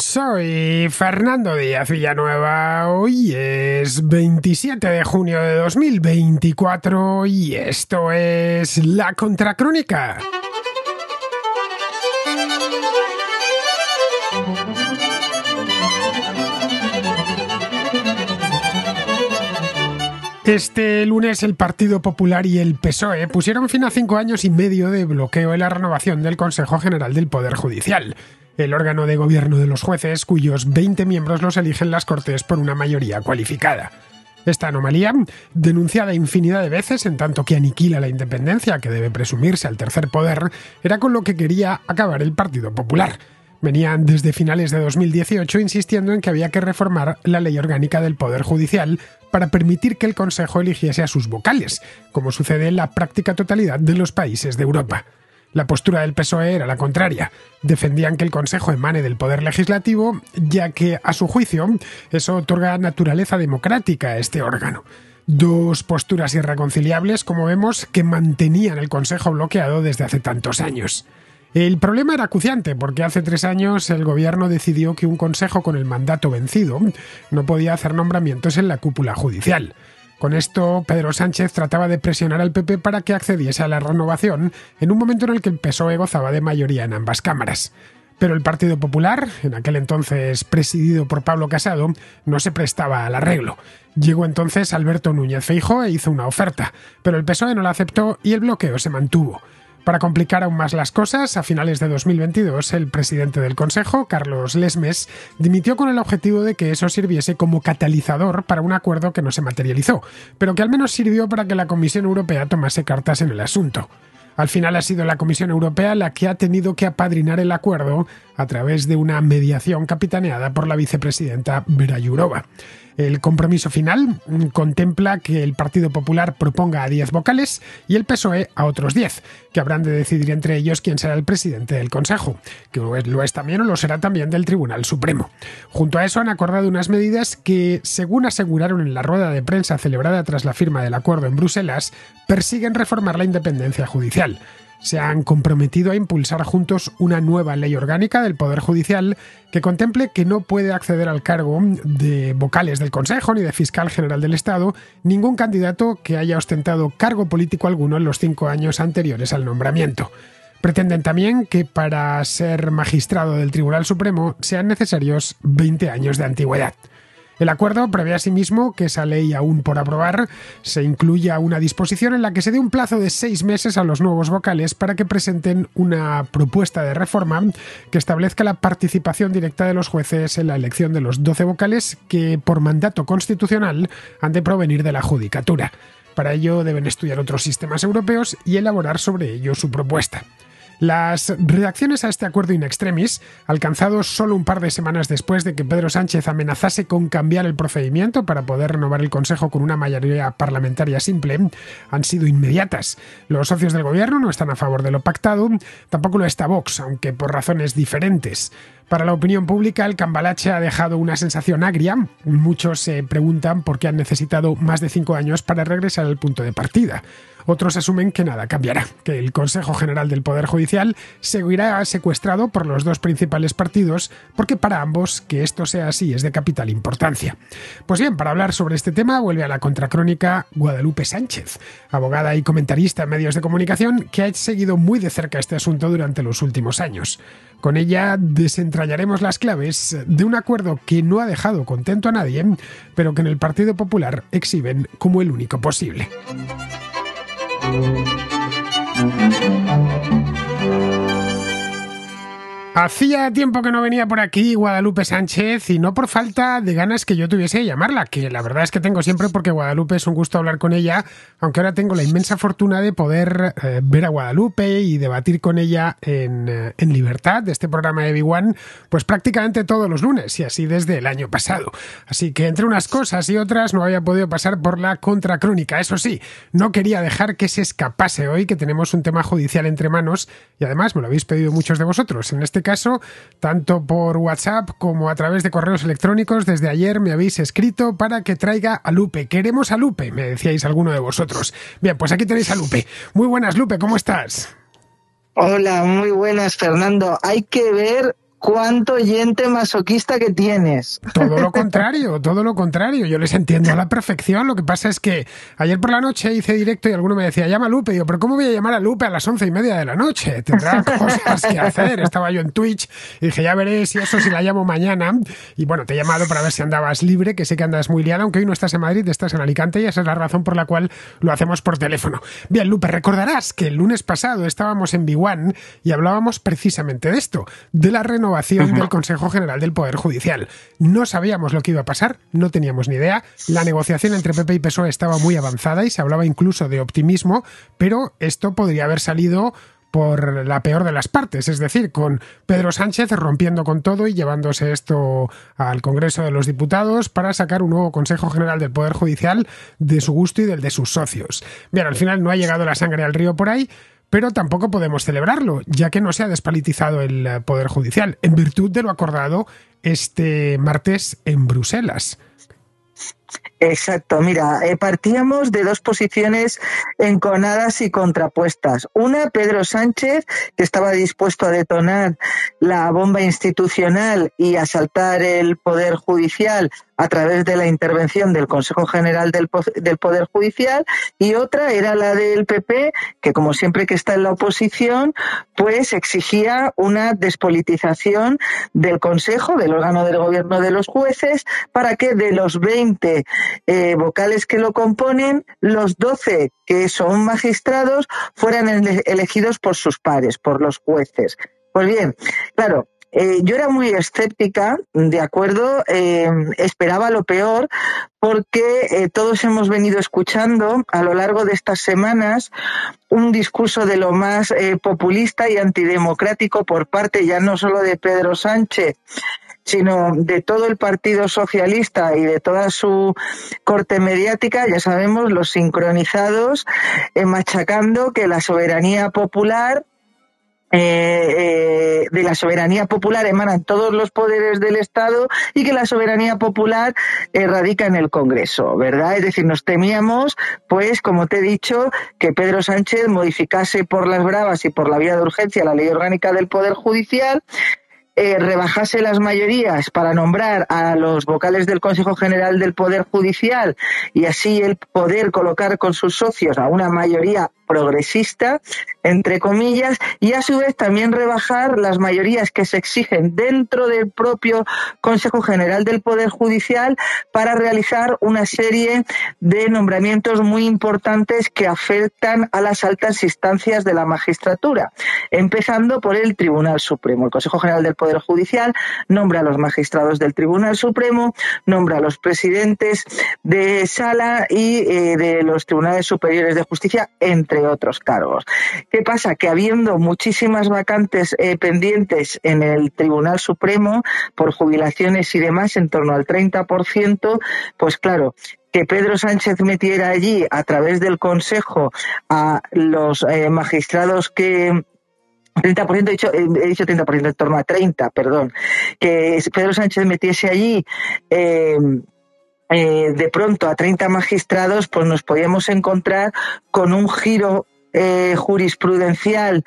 Soy Fernando Díaz Villanueva. Hoy es 27 de junio de 2024 y esto es La Contracrónica. Este lunes el Partido Popular y el PSOE pusieron fin a cinco años y medio de bloqueo en la renovación del Consejo General del Poder Judicial el órgano de gobierno de los jueces, cuyos 20 miembros los eligen las Cortes por una mayoría cualificada. Esta anomalía, denunciada infinidad de veces en tanto que aniquila la independencia que debe presumirse al tercer poder, era con lo que quería acabar el Partido Popular. Venían desde finales de 2018 insistiendo en que había que reformar la ley orgánica del Poder Judicial para permitir que el Consejo eligiese a sus vocales, como sucede en la práctica totalidad de los países de Europa. La postura del PSOE era la contraria. Defendían que el Consejo emane del Poder Legislativo, ya que, a su juicio, eso otorga naturaleza democrática a este órgano. Dos posturas irreconciliables, como vemos, que mantenían el Consejo bloqueado desde hace tantos años. El problema era acuciante porque hace tres años el gobierno decidió que un consejo con el mandato vencido no podía hacer nombramientos en la cúpula judicial. Con esto, Pedro Sánchez trataba de presionar al PP para que accediese a la renovación en un momento en el que el PSOE gozaba de mayoría en ambas cámaras. Pero el Partido Popular, en aquel entonces presidido por Pablo Casado, no se prestaba al arreglo. Llegó entonces Alberto Núñez Feijóo e hizo una oferta, pero el PSOE no la aceptó y el bloqueo se mantuvo. Para complicar aún más las cosas, a finales de 2022, el presidente del Consejo, Carlos Lesmes, dimitió con el objetivo de que eso sirviese como catalizador para un acuerdo que no se materializó, pero que al menos sirvió para que la Comisión Europea tomase cartas en el asunto. Al final ha sido la Comisión Europea la que ha tenido que apadrinar el acuerdo a través de una mediación capitaneada por la vicepresidenta Vera Jourova. El compromiso final contempla que el Partido Popular proponga a 10 vocales y el PSOE a otros 10, que habrán de decidir entre ellos quién será el presidente del Consejo, que lo es también o lo será también del Tribunal Supremo. Junto a eso han acordado unas medidas que, según aseguraron en la rueda de prensa celebrada tras la firma del acuerdo en Bruselas, persiguen reformar la independencia judicial se han comprometido a impulsar juntos una nueva ley orgánica del Poder Judicial que contemple que no puede acceder al cargo de vocales del Consejo ni de fiscal general del Estado ningún candidato que haya ostentado cargo político alguno en los cinco años anteriores al nombramiento. Pretenden también que para ser magistrado del Tribunal Supremo sean necesarios 20 años de antigüedad. El acuerdo prevé asimismo que esa ley aún por aprobar se incluya una disposición en la que se dé un plazo de seis meses a los nuevos vocales para que presenten una propuesta de reforma que establezca la participación directa de los jueces en la elección de los 12 vocales que por mandato constitucional han de provenir de la judicatura. Para ello deben estudiar otros sistemas europeos y elaborar sobre ello su propuesta. Las reacciones a este acuerdo in extremis, alcanzado solo un par de semanas después de que Pedro Sánchez amenazase con cambiar el procedimiento para poder renovar el Consejo con una mayoría parlamentaria simple, han sido inmediatas. Los socios del gobierno no están a favor de lo pactado, tampoco lo está Vox, aunque por razones diferentes. Para la opinión pública, el cambalache ha dejado una sensación agria. Muchos se preguntan por qué han necesitado más de cinco años para regresar al punto de partida. Otros asumen que nada cambiará, que el Consejo General del Poder Judicial seguirá secuestrado por los dos principales partidos, porque para ambos que esto sea así es de capital importancia. Pues bien, para hablar sobre este tema vuelve a la contracrónica Guadalupe Sánchez, abogada y comentarista en medios de comunicación que ha seguido muy de cerca este asunto durante los últimos años. Con ella desentrañaremos las claves de un acuerdo que no ha dejado contento a nadie, pero que en el Partido Popular exhiben como el único posible. Hacía tiempo que no venía por aquí Guadalupe Sánchez y no por falta de ganas que yo tuviese de llamarla, que la verdad es que tengo siempre porque Guadalupe es un gusto hablar con ella, aunque ahora tengo la inmensa fortuna de poder eh, ver a Guadalupe y debatir con ella en, eh, en libertad de este programa de Big One, pues prácticamente todos los lunes y así desde el año pasado. Así que entre unas cosas y otras no había podido pasar por la contracrónica. Eso sí, no quería dejar que se escapase hoy que tenemos un tema judicial entre manos y además me lo habéis pedido muchos de vosotros. En este caso, tanto por WhatsApp como a través de correos electrónicos. Desde ayer me habéis escrito para que traiga a Lupe. Queremos a Lupe, me decíais alguno de vosotros. Bien, pues aquí tenéis a Lupe. Muy buenas, Lupe, ¿cómo estás? Hola, muy buenas, Fernando. Hay que ver cuánto oyente masoquista que tienes. Todo lo contrario, todo lo contrario. Yo les entiendo a la perfección. Lo que pasa es que ayer por la noche hice directo y alguno me decía, llama a Lupe. Y yo, pero ¿cómo voy a llamar a Lupe a las once y media de la noche? Tendrá cosas que hacer. Estaba yo en Twitch y dije, ya veré si eso si la llamo mañana. Y bueno, te he llamado para ver si andabas libre, que sé que andas muy liada, aunque hoy no estás en Madrid, estás en Alicante y esa es la razón por la cual lo hacemos por teléfono. Bien, Lupe, recordarás que el lunes pasado estábamos en B1 y hablábamos precisamente de esto, de la renovación del Consejo General del Poder Judicial. No sabíamos lo que iba a pasar, no teníamos ni idea. La negociación entre PP y PSOE estaba muy avanzada y se hablaba incluso de optimismo, pero esto podría haber salido por la peor de las partes, es decir, con Pedro Sánchez rompiendo con todo y llevándose esto al Congreso de los Diputados para sacar un nuevo Consejo General del Poder Judicial de su gusto y del de sus socios. Bien, al final no ha llegado la sangre al río por ahí, pero tampoco podemos celebrarlo, ya que no se ha despalitizado el eh, Poder Judicial, en virtud de lo acordado este martes en Bruselas. Exacto, mira, eh, partíamos de dos posiciones enconadas y contrapuestas. Una, Pedro Sánchez, que estaba dispuesto a detonar la bomba institucional y asaltar el Poder Judicial a través de la intervención del Consejo General del, Poder Judicial y otra era la del PP, que como siempre que está en la oposición, pues exigía una despolitización del Consejo, del órgano del gobierno de los jueces, para que de los 20 eh, vocales que lo componen, los 12 que son magistrados fueran elegidos por sus pares, por los jueces. Pues bien, claro, eh, yo era muy escéptica, de acuerdo, eh, esperaba lo peor porque todos hemos venido escuchando a lo largo de estas semanas un discurso de lo más populista y antidemocrático por parte ya no solo de Pedro Sánchez, sino de todo el Partido Socialista y de toda su corte mediática, ya sabemos, los sincronizados, machacando que la soberanía popular eh, eh, de la soberanía popular emanan todos los poderes del Estado y que la soberanía popular eh, radica en el Congreso, ¿verdad? Es decir, nos temíamos, pues, como te he dicho, que Pedro Sánchez modificase por las bravas y por la vía de urgencia la ley orgánica del Poder Judicial eh, rebajase las mayorías para nombrar a los vocales del Consejo General del Poder Judicial y así el poder colocar con sus socios a una mayoría progresista, entre comillas, y a su vez también rebajar las mayorías que se exigen dentro del propio Consejo General del Poder Judicial para realizar una serie de nombramientos muy importantes que afectan a las altas instancias de la magistratura, empezando por el Tribunal Supremo. El Consejo General del Poder Judicial, nombra a los magistrados del Tribunal Supremo, nombra a los presidentes de sala y eh, de los tribunales superiores de justicia, entre otros cargos. ¿Qué pasa? Que habiendo muchísimas vacantes eh, pendientes en el Tribunal Supremo por jubilaciones y demás, en torno al 30%, pues claro, que Pedro Sánchez metiera allí a través del Consejo a los eh, magistrados que 30%, he dicho, he dicho 30%, en torno a 30, perdón, que Pedro Sánchez metiese allí eh, eh, de pronto a 30 magistrados, pues nos podíamos encontrar con un giro eh, jurisprudencial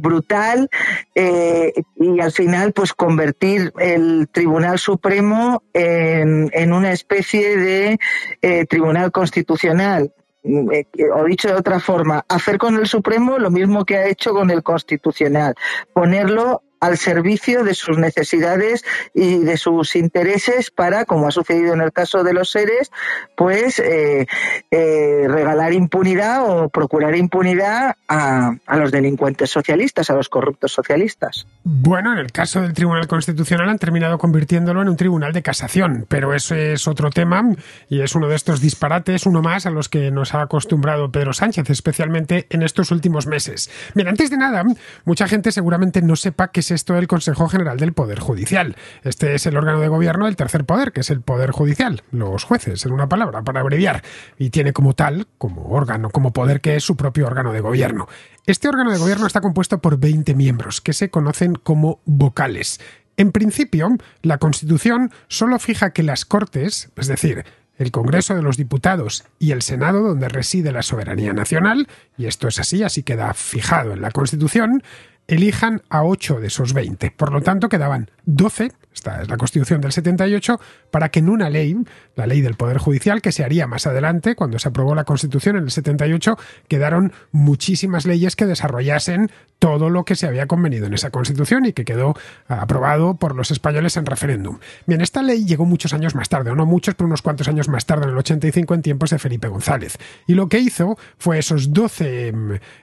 brutal y al final pues convertir el Tribunal Supremo en, una especie de Tribunal Constitucional. Eh, o dicho de otra forma, hacer con el Supremo lo mismo que ha hecho con el Constitucional, ponerlo al servicio de sus necesidades y de sus intereses para, como ha sucedido en el caso de los seres, pues eh, eh, regalar impunidad o procurar impunidad a, a, los delincuentes socialistas, a los corruptos socialistas. Bueno, en el caso del Tribunal Constitucional han terminado convirtiéndolo en un tribunal de casación, pero ese es otro tema y es uno de estos disparates, uno más a los que nos ha acostumbrado Pedro Sánchez, especialmente en estos últimos meses. Bien, antes de nada, mucha gente seguramente no sepa que esto el Consejo General del Poder Judicial. Este es el órgano de gobierno del tercer poder, que es el Poder Judicial, los jueces, en una palabra, para abreviar, y tiene como tal, como órgano, como poder que es su propio órgano de gobierno. Este órgano de gobierno está compuesto por 20 miembros, que se conocen como vocales. En principio, la Constitución solo fija que las Cortes, es decir, el Congreso de los Diputados y el Senado, donde reside la soberanía nacional, y esto es así, así queda fijado en la Constitución, elijan a 8 de esos 20. Por lo tanto, quedaban 12 esta es la Constitución del 78, para que en una ley, la ley del Poder Judicial, que se haría más adelante, cuando se aprobó la Constitución en el 78, quedaron muchísimas leyes que desarrollasen todo lo que se había convenido en esa Constitución y que quedó aprobado por los españoles en referéndum. Bien, esta ley llegó muchos años más tarde, o no muchos, pero unos cuantos años más tarde, en el 85, en tiempos de Felipe González. Y lo que hizo fue esos 12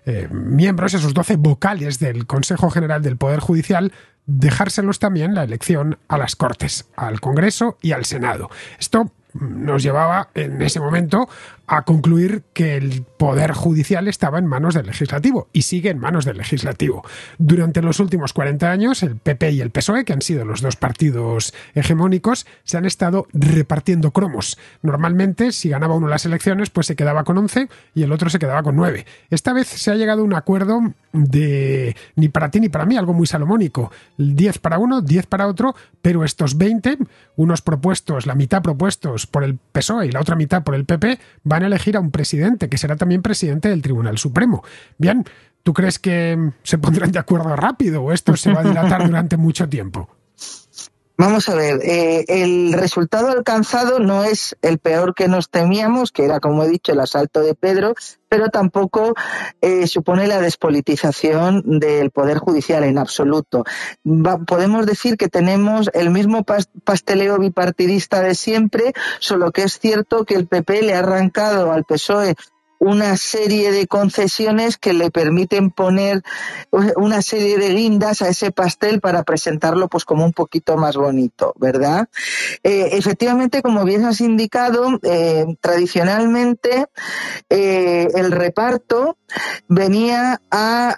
eh, miembros, esos 12 vocales del Consejo General del Poder Judicial, dejárselos también la elección a las Cortes, al Congreso y al Senado. Esto nos llevaba en ese momento a concluir que el poder judicial estaba en manos del legislativo y sigue en manos del legislativo. Durante los últimos 40 años, el PP y el PSOE, que han sido los dos partidos hegemónicos, se han estado repartiendo cromos. Normalmente, si ganaba uno las elecciones, pues se quedaba con 11 y el otro se quedaba con 9. Esta vez se ha llegado a un acuerdo de ni para ti ni para mí, algo muy salomónico. 10 para uno, 10 para otro, pero estos 20, unos propuestos, la mitad propuestos por el PSOE y la otra mitad por el PP, van a elegir a un presidente que será también presidente del Tribunal Supremo. Bien, ¿tú crees que se pondrán de acuerdo rápido o esto se va a dilatar durante mucho tiempo? Vamos a ver, eh, el resultado alcanzado no es el peor que nos temíamos, que era, como he dicho, el asalto de Pedro, pero tampoco eh, supone la despolitización del Poder Judicial en absoluto. podemos decir que tenemos el mismo pasteleo bipartidista de siempre, solo que es cierto que el PP le ha arrancado al PSOE una serie de concesiones que le permiten poner una serie de guindas a ese pastel para presentarlo pues como un poquito más bonito, ¿verdad? Eh, efectivamente, como bien has indicado, eh, tradicionalmente eh, el reparto venía a,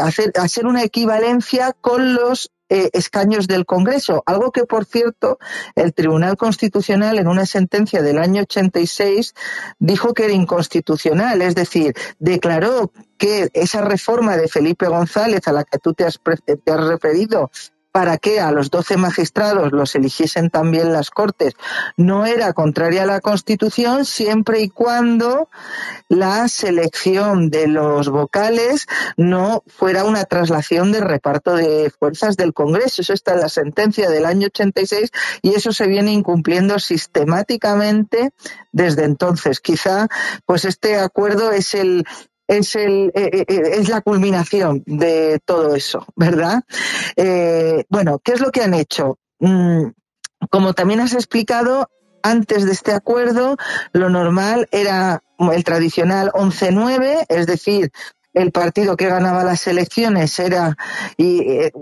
hacer, a hacer una equivalencia con los eh, escaños del Congreso, algo que, por cierto, el Tribunal Constitucional en una sentencia del año 86 dijo que era inconstitucional, es decir, declaró que esa reforma de Felipe González a la que tú te has, te has referido para que a los doce magistrados los eligiesen también las Cortes no era contraria a la Constitución siempre y cuando la selección de los vocales no fuera una traslación de reparto de fuerzas del Congreso. Eso está en la sentencia del año 86 y eso se viene incumpliendo sistemáticamente desde entonces. Quizá pues este acuerdo es el es, el, eh, eh, eh, es la culminación de todo eso, ¿verdad? bueno, ¿qué es lo que han hecho? Mm, como también has explicado, antes de este acuerdo, lo normal era el tradicional 11-9, es decir, el partido que ganaba las elecciones era y eh,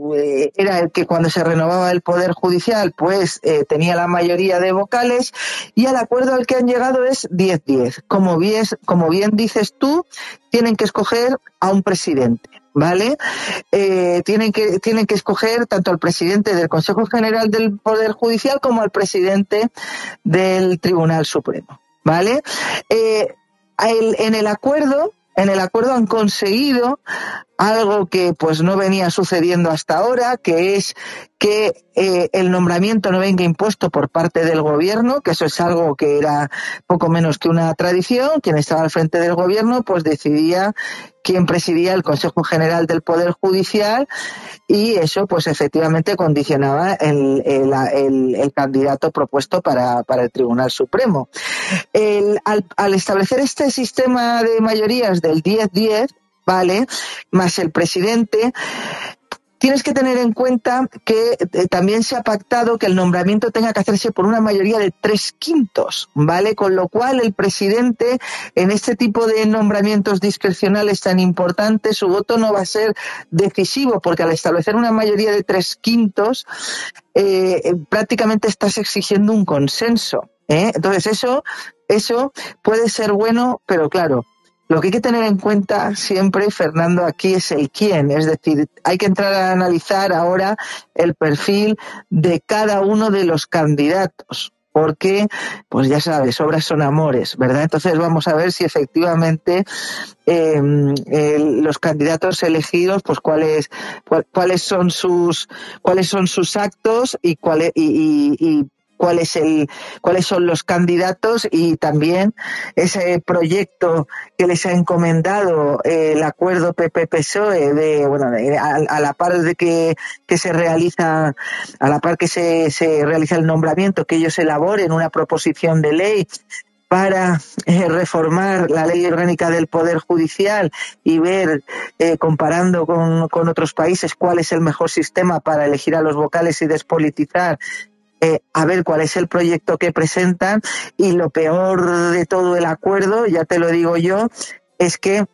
era el que cuando se renovaba el poder judicial pues eh, tenía la mayoría de vocales y el acuerdo al que han llegado es 10-10 como bien como bien dices tú tienen que escoger a un presidente ¿vale? Eh, tienen, que, tienen que escoger tanto al presidente del Consejo General del Poder Judicial como al presidente del Tribunal Supremo, ¿vale? en el acuerdo en el acuerdo han conseguido algo que pues no venía sucediendo hasta ahora, que es que eh, el nombramiento no venga impuesto por parte del gobierno, que eso es algo que era poco menos que una tradición. Quien estaba al frente del gobierno pues decidía quién presidía el Consejo General del Poder Judicial y eso pues efectivamente condicionaba el, el, candidato propuesto para, el Tribunal Supremo. al, al establecer este sistema de mayorías del 10-10, ¿vale? Más el presidente, tienes que tener en cuenta que eh, también se ha pactado que el nombramiento tenga que hacerse por una mayoría de tres quintos, ¿vale? Con lo cual el presidente en este tipo de nombramientos discrecionales tan importantes, su voto no va a ser decisivo, porque al establecer una mayoría de tres quintos, eh, eh, prácticamente estás exigiendo un consenso. Entonces eso, eso puede ser bueno, pero claro, lo que hay que tener en cuenta siempre, Fernando, aquí es el quién. Es decir, hay que entrar a analizar ahora el perfil de cada uno de los candidatos porque, pues ya sabes, obras son amores, ¿verdad? Entonces vamos a ver si efectivamente em, los candidatos elegidos, pues cuáles cuáles son sus cuáles son sus actos y cuáles y, cuál es el, cuáles son los candidatos y también ese proyecto que les ha encomendado eh, el acuerdo PP-PSOE de, bueno, a, la par de que, que, se realiza, a la par que se, se realiza el nombramiento, que ellos elaboren una proposición de ley para eh, reformar la ley orgánica del Poder Judicial y ver, eh, comparando con, con, otros países, cuál es el mejor sistema para elegir a los vocales y despolitizar. Eh, a ver cuál es el proyecto que presentan y lo peor de todo el acuerdo, ya te lo digo yo, es que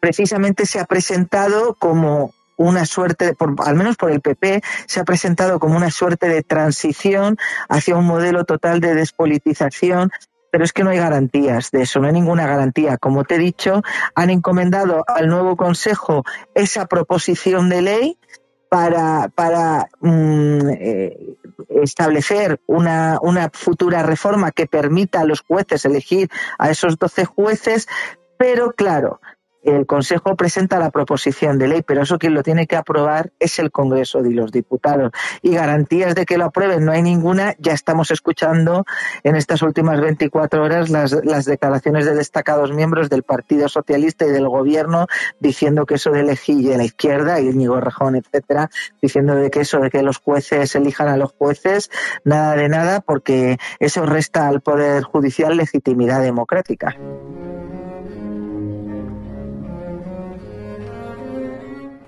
precisamente se ha presentado como una suerte, por, al menos por el PP, se ha presentado como una suerte de transición hacia un modelo total de despolitización pero es que no hay garantías de eso, no hay ninguna garantía. Como te he dicho, han encomendado al nuevo Consejo esa proposición de ley para, para mm, eh, establecer una, una futura reforma que permita a los jueces elegir a esos 12 jueces, pero claro, el Consejo presenta la proposición de ley, pero eso quien lo tiene que aprobar es el Congreso y los diputados. Y garantías de que lo aprueben no hay ninguna. Ya estamos escuchando en estas últimas 24 horas las, las declaraciones de destacados miembros del Partido Socialista y del Gobierno diciendo que eso de elegir la izquierda, Íñigo Rejón, etcétera, diciendo de que eso de que los jueces elijan a los jueces, nada de nada, porque eso resta al Poder Judicial legitimidad democrática.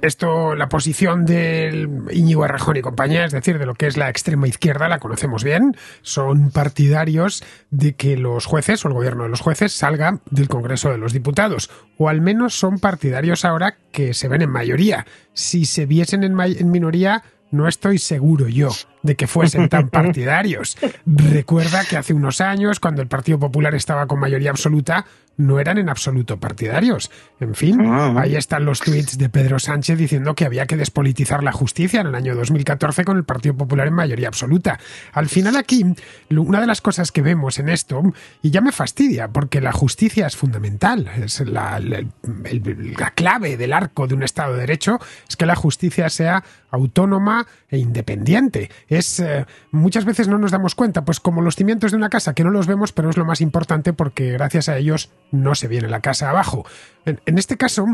Esto, la posición del Íñigo Errejón y compañía, es decir, de lo que es la extrema izquierda, la conocemos bien. Son partidarios de que los jueces o el gobierno de los jueces salga del Congreso de los Diputados. O al menos son partidarios ahora que se ven en mayoría. Si se viesen en, en minoría, no estoy seguro yo de que fuesen tan partidarios. Recuerda que hace unos años, cuando el Partido Popular estaba con mayoría absoluta, no eran en absoluto partidarios. En fin, ah. ahí están los tweets de Pedro Sánchez diciendo que había que despolitizar la justicia en el año 2014 con el Partido Popular en mayoría absoluta. Al final aquí, una de las cosas que vemos en esto, y ya me fastidia, porque la justicia es fundamental, es la, la clave del arco de un Estado de Derecho, es que la justicia sea autónoma e independiente es eh, muchas veces no nos damos cuenta, pues como los cimientos de una casa que no los vemos, pero es lo más importante porque gracias a ellos no se viene la casa abajo. En, este caso,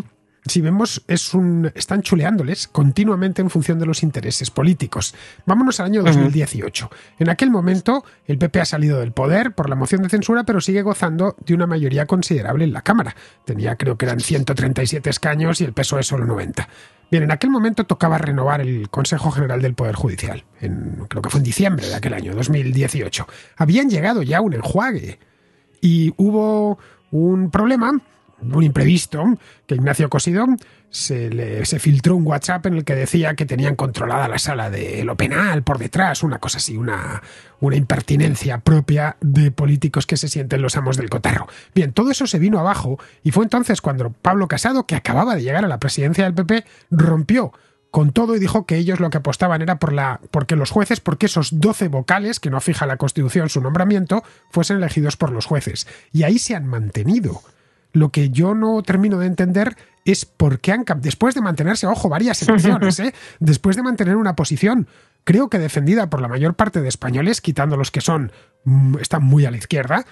si vemos, es un, están chuleándoles continuamente en función de los intereses políticos. Vámonos al año 2018. En aquel momento, el PP ha salido del poder por la moción de censura, pero sigue gozando de una mayoría considerable en la Cámara. Tenía, creo que eran 137 escaños y el PSOE solo 90. Bien, en aquel momento tocaba renovar el Consejo General del Poder Judicial, en, creo que fue en diciembre de aquel año, 2018. Habían llegado ya un enjuague y hubo un problema un imprevisto, que Ignacio Cosido se, le, se filtró un WhatsApp en el que decía que tenían controlada la sala de lo penal por detrás, una cosa así, una, una impertinencia propia de políticos que se sienten los amos del cotarro. Bien, todo eso se vino abajo y fue entonces cuando Pablo Casado, que acababa de llegar a la presidencia del PP, rompió con todo y dijo que ellos lo que apostaban era por la porque los jueces, porque esos 12 vocales, que no fija la Constitución su nombramiento, fuesen elegidos por los jueces. Y ahí se han mantenido. Lo que yo no termino de entender es por qué han, después de mantenerse, ojo, varias elecciones, ¿eh? después de mantener una posición, creo que defendida por la mayor parte de españoles, quitando los que son, mm, están muy a la izquierda,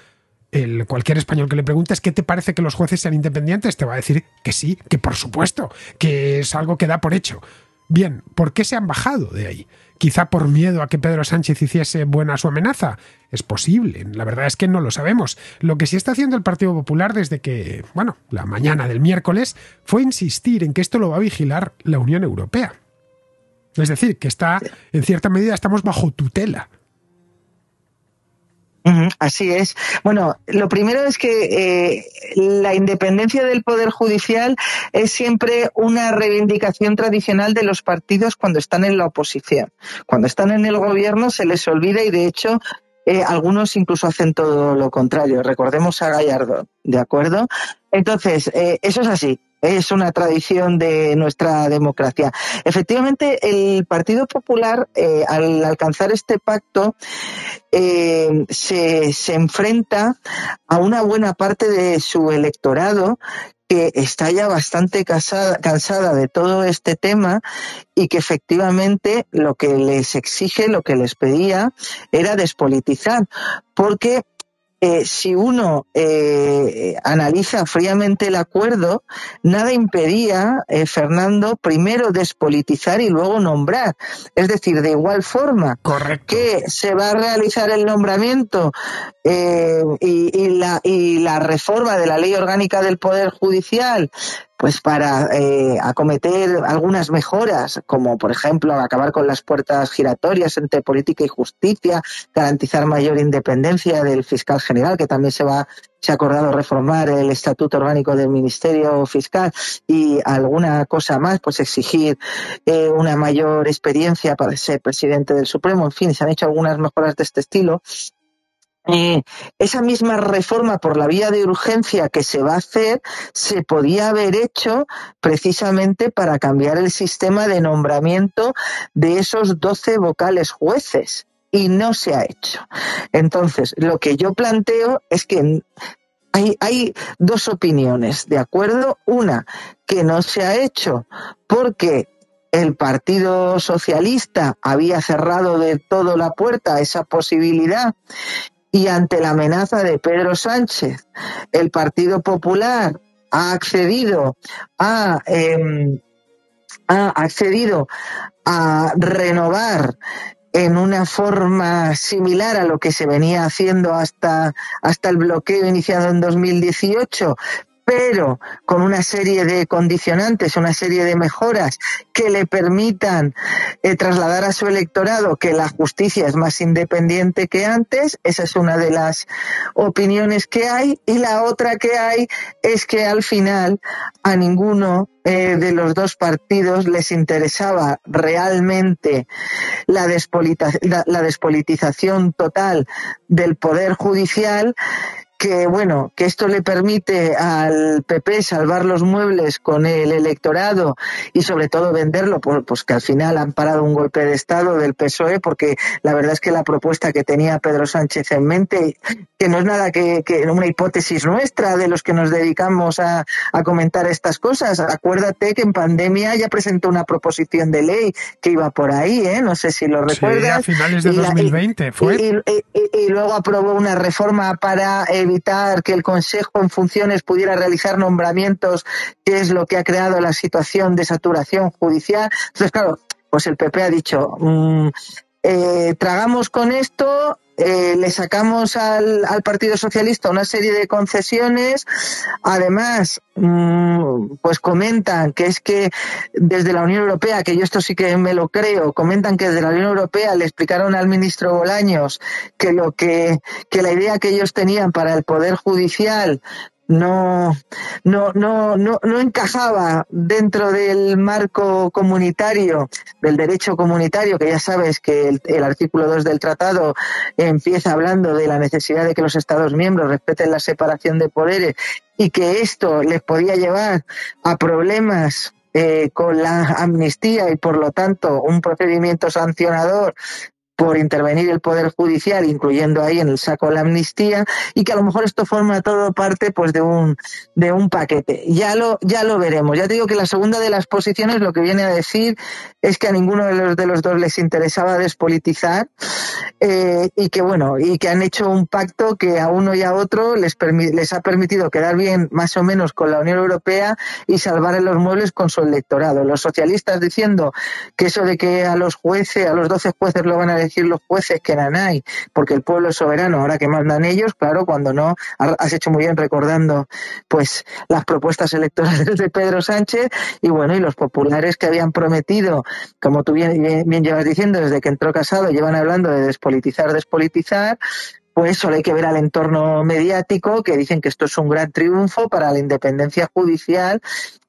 el, cualquier español que le preguntes qué te parece que los jueces sean independientes, te va a decir que sí, que por supuesto, que es algo que da por hecho. Bien, ¿por qué se han bajado de ahí? Quizá por miedo a que Pedro Sánchez hiciese buena su amenaza. Es posible, la verdad es que no lo sabemos. Lo que sí está haciendo el Partido Popular desde que, bueno, la mañana del miércoles, fue insistir en que esto lo va a vigilar la Unión Europea. Es decir, que está, en cierta medida, estamos bajo tutela Así es. Bueno, lo primero es que eh, la independencia del Poder Judicial es siempre una reivindicación tradicional de los partidos cuando están en la oposición. Cuando están en el gobierno se les olvida y de hecho eh, algunos incluso hacen todo lo contrario. Recordemos a Gallardo, ¿de acuerdo? Entonces, eh, eso es así es una tradición de nuestra democracia. Efectivamente, el Partido Popular, eh, al alcanzar este pacto, eh, se, se enfrenta a una buena parte de su electorado que está ya bastante cansada de todo este tema y que efectivamente lo que les exige, lo que les pedía era despolitizar, porque eh, si uno eh, analiza fríamente el acuerdo, nada impedía, eh, Fernando, primero despolitizar y luego nombrar. Es decir, de igual forma que se va a realizar el nombramiento y, la, y la reforma de la ley orgánica del Poder Judicial pues para eh, acometer algunas mejoras, como por ejemplo acabar con las puertas giratorias entre política y justicia, garantizar mayor independencia del fiscal general, que también se va se ha acordado reformar el estatuto orgánico del Ministerio Fiscal y alguna cosa más, pues exigir eh, una mayor experiencia para ser presidente del Supremo. En fin, se han hecho algunas mejoras de este estilo eh, esa misma reforma por la vía de urgencia que se va a hacer se podía haber hecho precisamente para cambiar el sistema de nombramiento de esos 12 vocales jueces y no se ha hecho. Entonces, lo que yo planteo es que hay, hay dos opiniones, ¿de acuerdo? Una, que no se ha hecho porque el Partido Socialista había cerrado de todo la puerta a esa posibilidad y ante la amenaza de Pedro Sánchez, el Partido Popular ha accedido a, em, ha accedido a renovar en una forma similar a lo que se venía haciendo hasta, hasta el bloqueo iniciado en 2018, pero con una serie de condicionantes, una serie de mejoras que le permitan eh, trasladar a su electorado que la justicia es más independiente que antes. Esa es una de las opiniones que hay. Y la otra que hay es que al final a ninguno eh, de los dos partidos les interesaba realmente la, la despolitización total del poder judicial que bueno, que esto le permite al PP salvar los muebles con el electorado y sobre todo venderlo, pues que al final han parado un golpe de Estado del PSOE, porque la verdad es que la propuesta que tenía Pedro Sánchez en mente, que no es nada que, que una hipótesis nuestra de los que nos dedicamos a, a comentar estas cosas. Acuérdate que en pandemia ya presentó una proposición de ley que iba por ahí, ¿eh? no sé si lo recuerdas. Sí, a finales de 2020 fue. Y, luego aprobó una reforma para evitar que el Consejo en funciones pudiera realizar nombramientos, que es lo que ha creado la situación de saturación judicial. Entonces, claro, pues el PP ha dicho, mm, eh, tragamos con esto, eh, le sacamos al, Partido Socialista una serie de concesiones. Además, mm, pues comentan que es que desde la Unión Europea, que yo esto sí que me lo creo, comentan que desde la Unión Europea le explicaron al ministro Bolaños que lo que, que la idea que ellos tenían para el Poder Judicial no, no, no, no, no encajaba dentro del marco comunitario, del derecho comunitario, que ya sabes que el, artículo 2 del tratado empieza hablando de la necesidad de que los Estados miembros respeten la separación de poderes y que esto les podía llevar a problemas eh, con la amnistía y por lo tanto un procedimiento sancionador por intervenir el Poder Judicial, incluyendo ahí en el saco la amnistía, y que a lo mejor esto forma todo parte pues de un, de un paquete. Ya lo, ya lo veremos. Ya te digo que la segunda de las posiciones lo que viene a decir es que a ninguno de los, de los dos les interesaba despolitizar eh, y que bueno, y que han hecho un pacto que a uno y a otro les, les ha permitido quedar bien más o menos con la Unión Europea y salvar en los muebles con su electorado. Los socialistas diciendo que eso de que a los jueces, a los doce jueces lo van a los jueces que hay, porque el pueblo es soberano, ahora que mandan ellos, claro, cuando no, has hecho muy bien recordando pues las propuestas electorales de Pedro Sánchez y bueno, y los populares que habían prometido, como tú bien, bien llevas diciendo, desde que entró Casado, llevan hablando de despolitizar, despolitizar, pues solo hay que ver al entorno mediático que dicen que esto es un gran triunfo para la independencia judicial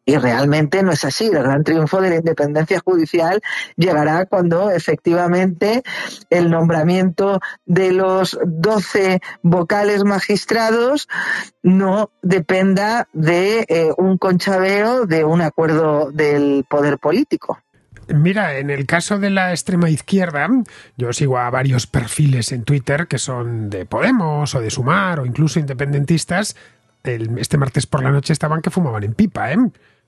y realmente no es así. El gran triunfo de la independencia judicial llegará cuando efectivamente el nombramiento de los 12 vocales magistrados no dependa de eh, un conchabeo de un acuerdo del poder político. Mira, en el caso de la extrema izquierda, yo sigo a varios perfiles en Twitter que son de Podemos o de Sumar o incluso independentistas este martes por la noche estaban que fumaban en pipa, ¿eh?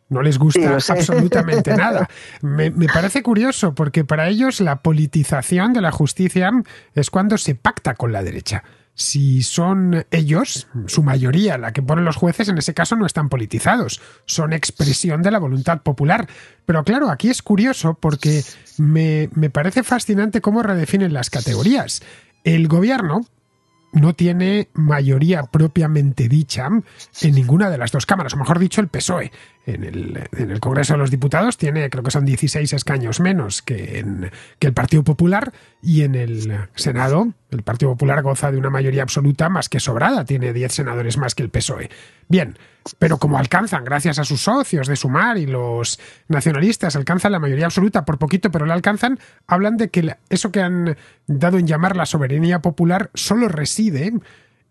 No les gusta absolutamente nada. Me, me, parece curioso porque para ellos la politización de la justicia es cuando se pacta con la derecha si son ellos, su mayoría, la que ponen los jueces, en ese caso no están politizados, son expresión de la voluntad popular. Pero claro, aquí es curioso porque me, me parece fascinante cómo redefinen las categorías. El gobierno, no tiene mayoría propiamente dicha en ninguna de las dos cámaras, o mejor dicho, el PSOE. En el, en el Congreso de los Diputados tiene, creo que son 16 escaños menos que, en, que el Partido Popular, y en el Senado, el Partido Popular goza de una mayoría absoluta más que sobrada, tiene 10 senadores más que el PSOE. Bien, pero como alcanzan, gracias a sus socios de Sumar y los nacionalistas, alcanzan la mayoría absoluta por poquito, pero la alcanzan, hablan de que eso que han dado en llamar la soberanía popular solo reside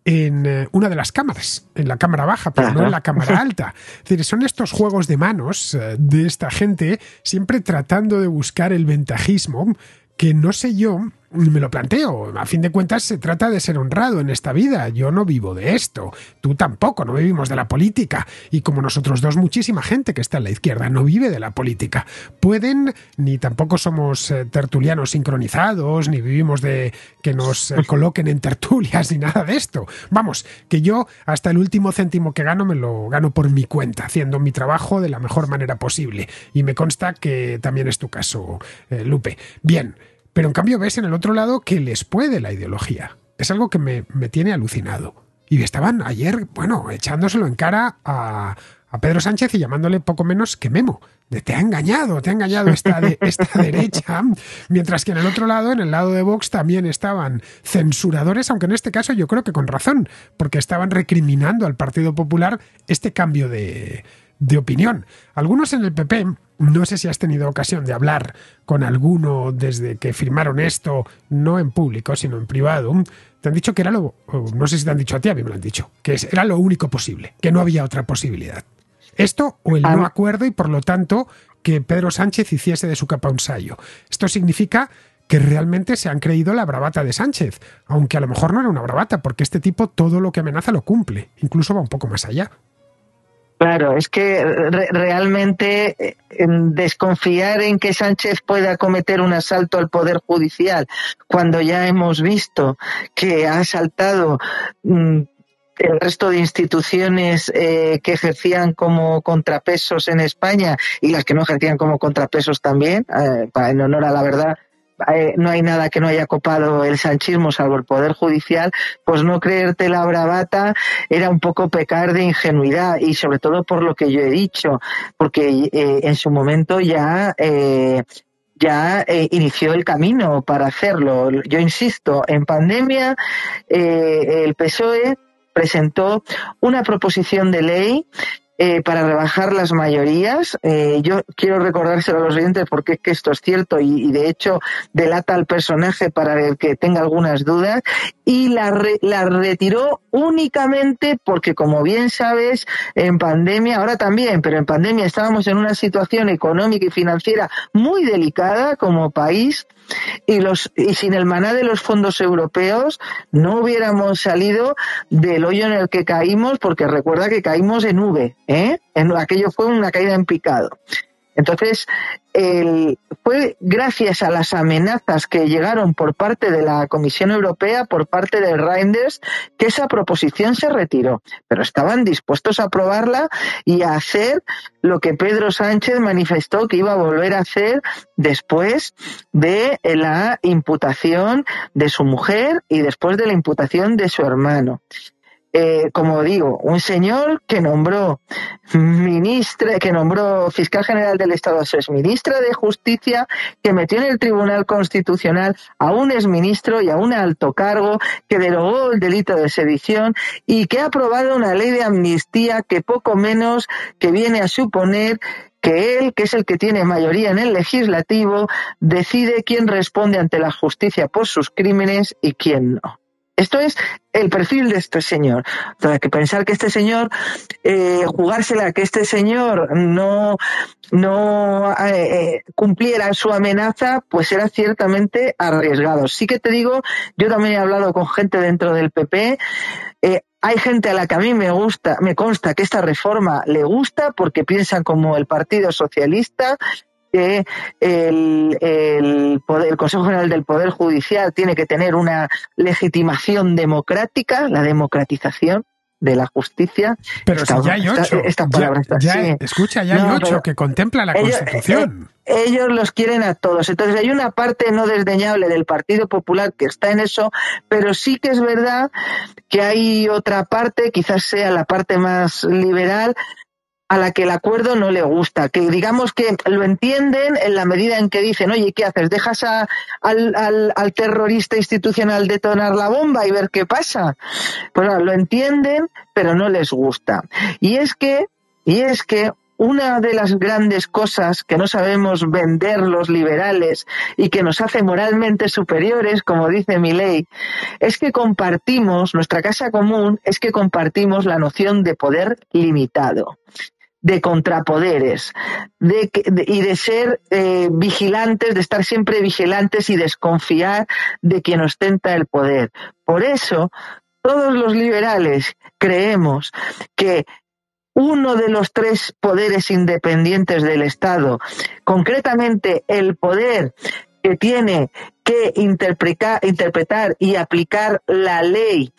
en eh, una de las cámaras, en la cámara baja, pero no en la cámara alta. Es decir, son estos juegos de manos eh, de esta gente siempre tratando de buscar el ventajismo que no sé yo me lo planteo. A fin de cuentas, se trata de ser honrado en esta vida. Yo no vivo de esto. Tú tampoco, no vivimos de la política. Y como nosotros dos, muchísima gente que está en la izquierda no vive de la política. Pueden, ni tampoco somos eh, tertulianos sincronizados, ni vivimos de que nos eh, coloquen en tertulias, ni nada de esto. Vamos, que yo hasta el último céntimo que gano me lo gano por mi cuenta, haciendo mi trabajo de la mejor manera posible. Y me consta que también es tu caso, eh, Lupe. Bien. Pero en cambio ves en el otro lado que les puede la ideología. Es algo que me, tiene alucinado. Y estaban ayer, bueno, echándoselo en cara a, Pedro Sánchez y llamándole poco menos que Memo. De te ha engañado, te ha engañado esta, de, esta derecha. Mientras que en el otro lado, en el lado de Vox, también estaban censuradores, aunque en este caso yo creo que con razón, porque estaban recriminando al Partido Popular este cambio de, de opinión. Algunos en el PP, no sé si has tenido ocasión de hablar con alguno desde que firmaron esto, no en público, sino en privado, te han dicho que era lo, no sé si te han dicho a ti, a mí me lo han dicho, que era lo único posible, que no había otra posibilidad. Esto o el no acuerdo y por lo tanto que Pedro Sánchez hiciese de su capa un sayo. Esto significa que realmente se han creído la bravata de Sánchez, aunque a lo mejor no era una bravata, porque este tipo todo lo que amenaza lo cumple, incluso va un poco más allá. Claro, es que realmente eh, desconfiar en que Sánchez pueda cometer un asalto al Poder Judicial, cuando ya hemos visto que ha asaltado mm, el resto de instituciones eh, que ejercían como contrapesos en España y las que no ejercían como contrapesos también, eh, en honor a la verdad, eh, no hay nada que no haya copado el sanchismo salvo el poder judicial, pues no creerte la bravata era un poco pecar de ingenuidad y sobre todo por lo que yo he dicho, porque eh, en su momento ya eh, ya inició el camino para hacerlo. Yo insisto, en pandemia el PSOE presentó una proposición de ley eh, para rebajar las mayorías. Eh, yo quiero recordárselo a los oyentes porque es que esto es cierto y, de hecho delata al personaje para el que tenga algunas dudas y la, la retiró únicamente porque, como bien sabes, en pandemia, ahora también, pero en pandemia estábamos en una situación económica y financiera muy delicada como país y los y sin el maná de los fondos europeos no hubiéramos salido del hoyo en el que caímos porque recuerda que caímos en V, ¿eh? En, aquello fue una caída en picado. Entonces, fue gracias a las amenazas que llegaron por parte de la Comisión Europea, por parte de Reinders, que esa proposición se retiró. Pero estaban dispuestos a aprobarla y a hacer lo que Pedro Sánchez manifestó que iba a volver a hacer después de la imputación de su mujer y después de la imputación de su hermano. Eh, como digo, un señor que nombró ministra, que nombró fiscal general del Estado, es ministra de Justicia, que metió en el Tribunal Constitucional a un exministro y a un alto cargo, que derogó el delito de sedición y que ha aprobado una ley de amnistía que poco menos que viene a suponer que él, que es el que tiene mayoría en el legislativo, decide quién responde ante la justicia por sus crímenes y quién no. Esto es el perfil de este señor. Entonces, que pensar que este señor, eh, jugársela, que este señor no, no eh, eh, cumpliera su amenaza, pues era ciertamente arriesgado. Sí que te digo, yo también he hablado con gente dentro del PP. Eh, hay gente a la que a mí me gusta, me consta que esta reforma le gusta porque piensan como el Partido Socialista que el, el, poder, el Consejo General del Poder Judicial tiene que tener una legitimación democrática, la democratización de la justicia. Pero esta, si ya hay ocho. Esta, palabra está, ya, sí. Escucha, ya no, hay ocho que contempla la ellos, Constitución. Eh, ellos los quieren a todos. Entonces hay una parte no desdeñable del Partido Popular que está en eso, pero sí que es verdad que hay otra parte, quizás sea la parte más liberal, a la que el acuerdo no le gusta, que digamos que lo entienden en la medida en que dicen, oye, ¿qué haces? ¿Dejas a, al, al, al, terrorista institucional detonar la bomba y ver qué pasa? Pues lo entienden, pero no les gusta. Y es que, y es que una de las grandes cosas que no sabemos vender los liberales y que nos hace moralmente superiores, como dice mi ley, es que compartimos, nuestra casa común es que compartimos la noción de poder limitado de contrapoderes de, de, y de ser eh, vigilantes, de estar siempre vigilantes y desconfiar de quien ostenta el poder. Por eso, todos los liberales creemos que uno de los tres poderes independientes del Estado, concretamente el poder que tiene que interpretar, y aplicar la ley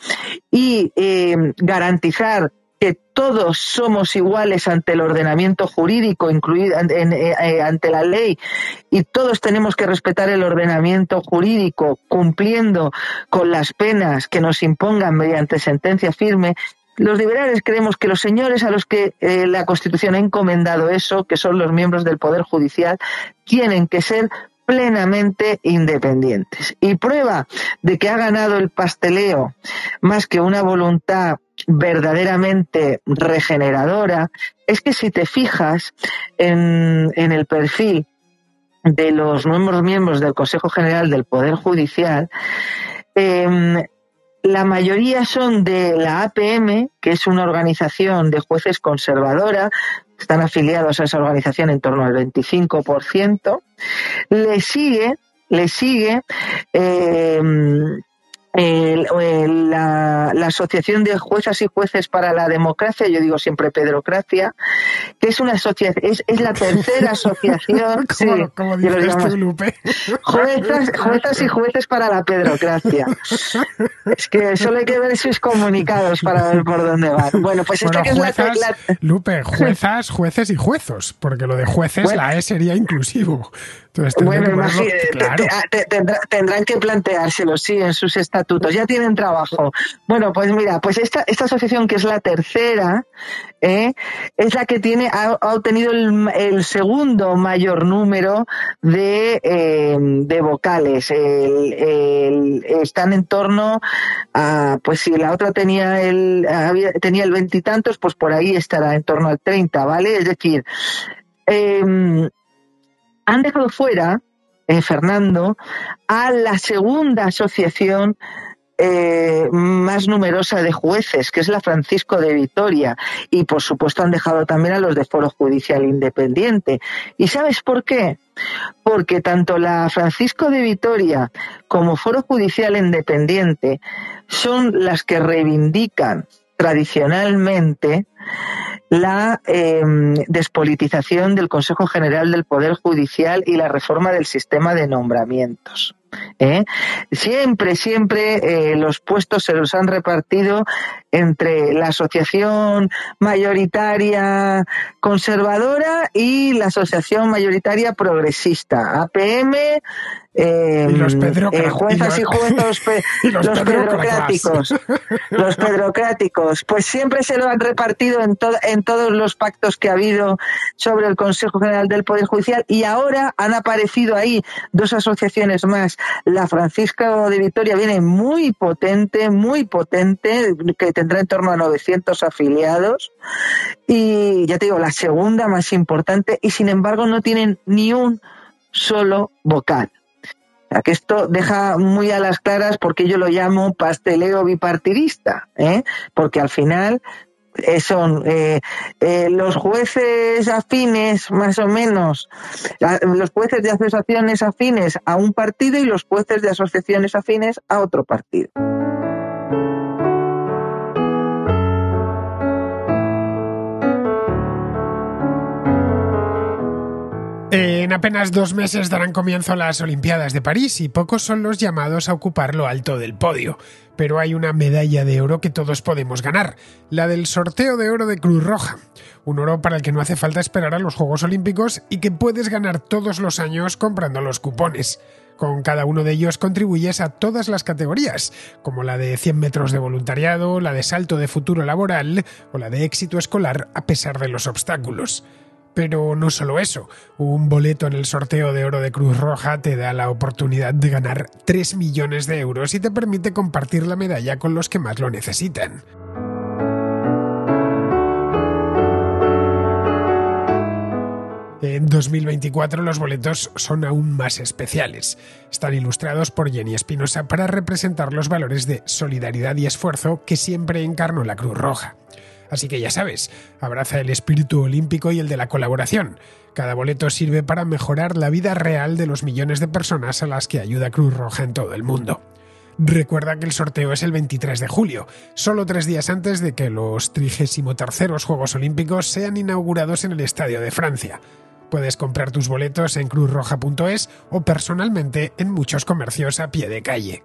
y eh, garantizar que todos somos iguales ante el ordenamiento jurídico, incluido en, eh, ante la ley, y todos tenemos que respetar el ordenamiento jurídico, cumpliendo con las penas que nos impongan mediante sentencia firme. Los liberales creemos que los señores a los que eh, la Constitución ha encomendado eso, que son los miembros del Poder Judicial, tienen que ser plenamente independientes. Y prueba de que ha ganado el pasteleo más que una voluntad verdaderamente regeneradora es que si te fijas en, en el perfil de los nuevos miembros del Consejo General del Poder Judicial, eh, la mayoría son de la APM, que es una organización de jueces conservadora, están afiliados a esa organización en torno al 25%. Le sigue, le sigue eh, el, el, la, la, Asociación de Juezas y Jueces para la Democracia, yo digo siempre Pedrocracia, que es una asociación, es, es la tercera asociación. ¿Cómo, sí, ¿cómo tú, Lupe? Juezas, juezas y jueces para la Pedrocracia. Es que solo hay que ver sus comunicados para ver por dónde van. Bueno, pues bueno, esta que juezas, es la, la... Lupe, juezas, jueces y juezos, porque lo de jueces, bueno, la E sería inclusivo. Entonces, bueno, imagínate, claro. te, te, tendrán que planteárselo, sí, en sus estatutos. Ya tienen trabajo. Bueno, pues mira, pues esta, esta asociación que es la tercera, ¿eh? es la que tiene, ha, obtenido el, el, segundo mayor número de, eh, de vocales. El, están en torno a, pues si la otra tenía el, había, tenía el veintitantos, pues por ahí estará en torno al treinta, ¿vale? Es decir, eh, han dejado fuera, eh, Fernando, a la segunda asociación eh, más numerosa de jueces, que es la Francisco de Vitoria, y por supuesto han dejado también a los de Foro Judicial Independiente. ¿Y sabes por qué? Porque tanto la Francisco de Vitoria como Foro Judicial Independiente son las que reivindican tradicionalmente la eh, despolitización del Consejo General del Poder Judicial y la reforma del sistema de nombramientos. ¿Eh? Siempre, siempre eh, los puestos se los han repartido entre la asociación mayoritaria conservadora y la asociación mayoritaria progresista, APM, eh, y los eh, juezas y, juezos pe, y los, los pedrocráticos. Los pedrocráticos pues siempre se lo han repartido en, to en todos los pactos que ha habido sobre el Consejo General del Poder Judicial y ahora han aparecido ahí dos asociaciones más. La Francisca de Vitoria viene muy potente muy potente que tendrá en torno a 900 afiliados y ya te digo la segunda más importante y sin embargo no tienen ni un solo vocal que esto deja muy a las claras porque yo lo llamo pasteleo bipartidista, ¿eh? porque al final eh, son eh, los jueces afines, más o menos, los jueces de asociaciones afines a un partido y los jueces de asociaciones afines a otro partido. En apenas dos meses darán comienzo las Olimpiadas de París y pocos son los llamados a ocupar lo alto del podio. Pero hay una medalla de oro que todos podemos ganar, la del sorteo de oro de Cruz Roja. Un oro para el que no hace falta esperar a los Juegos Olímpicos y que puedes ganar todos los años comprando los cupones. Con cada uno de ellos contribuyes a todas las categorías, como la de 100 metros de voluntariado, la de salto de futuro laboral o la de éxito escolar a pesar de los obstáculos. Pero no solo eso, un boleto en el sorteo de oro de Cruz Roja te da la oportunidad de ganar 3 millones de euros y te permite compartir la medalla con los que más lo necesitan. En 2024 los boletos son aún más especiales. Están ilustrados por Jenny Espinosa para representar los valores de solidaridad y esfuerzo que siempre encarnó la Cruz Roja. Así que ya sabes, abraza el espíritu olímpico y el de la colaboración. Cada boleto sirve para mejorar la vida real de los millones de personas a las que ayuda Cruz Roja en todo el mundo. Recuerda que el sorteo es el 23 de julio, solo tres días antes de que los 33 Juegos Olímpicos sean inaugurados en el Estadio de Francia. Puedes comprar tus boletos en cruzroja.es o personalmente en muchos comercios a pie de calle.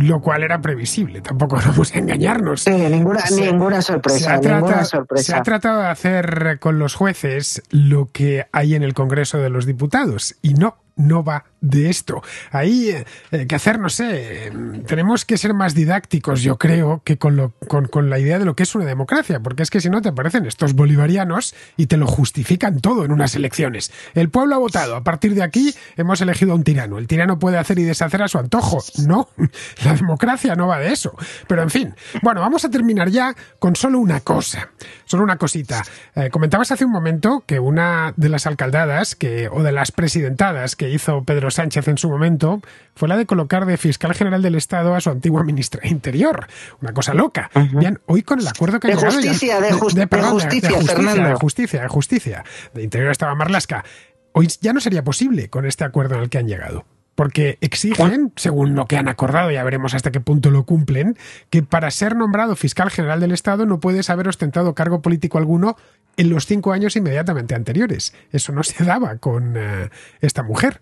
Lo cual era previsible, tampoco vamos a engañarnos. ninguna, ninguna sorpresa, ninguna sorpresa. Se ha tratado de hacer con los jueces lo que hay en el Congreso de los Diputados y no, no va de esto. Ahí, eh, que hacer, no sé, tenemos que ser más didácticos, yo creo, que con, lo, con, la idea de lo que es una democracia, porque es que si no te aparecen estos bolivarianos y te lo justifican todo en unas elecciones. El pueblo ha votado, a partir de aquí hemos elegido a un tirano. El tirano puede hacer y deshacer a su antojo. No, la democracia no va de eso. Pero en fin, bueno, vamos a terminar ya con solo una cosa, solo una cosita. Eh, comentabas hace un momento que una de las alcaldadas que, o de las presidentadas que hizo Pedro Sánchez en su momento fue la de colocar de fiscal general del Estado a su antigua ministra Interior. Una cosa loca. Bien, hoy con el acuerdo que de justicia, de, justicia, de, justicia, de justicia, de justicia, de Interior estaba Marlasca. Hoy ya no sería posible con este acuerdo en el que han llegado porque exigen, según lo que han acordado, ya veremos hasta qué punto lo cumplen, que para ser nombrado fiscal general del Estado no puedes haber ostentado cargo político alguno en los cinco años inmediatamente anteriores. Eso no se daba con eh, esta mujer.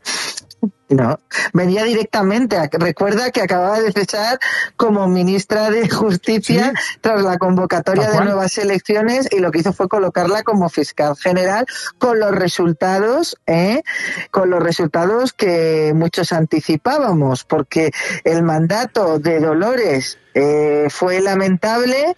No, venía directamente. recuerda que acababa de cesar como ministra de Justicia tras la convocatoria de nuevas elecciones y lo que hizo fue colocarla como fiscal general con los resultados, ¿eh? con los resultados que muchos anticipábamos, porque el mandato de Dolores eh, fue lamentable.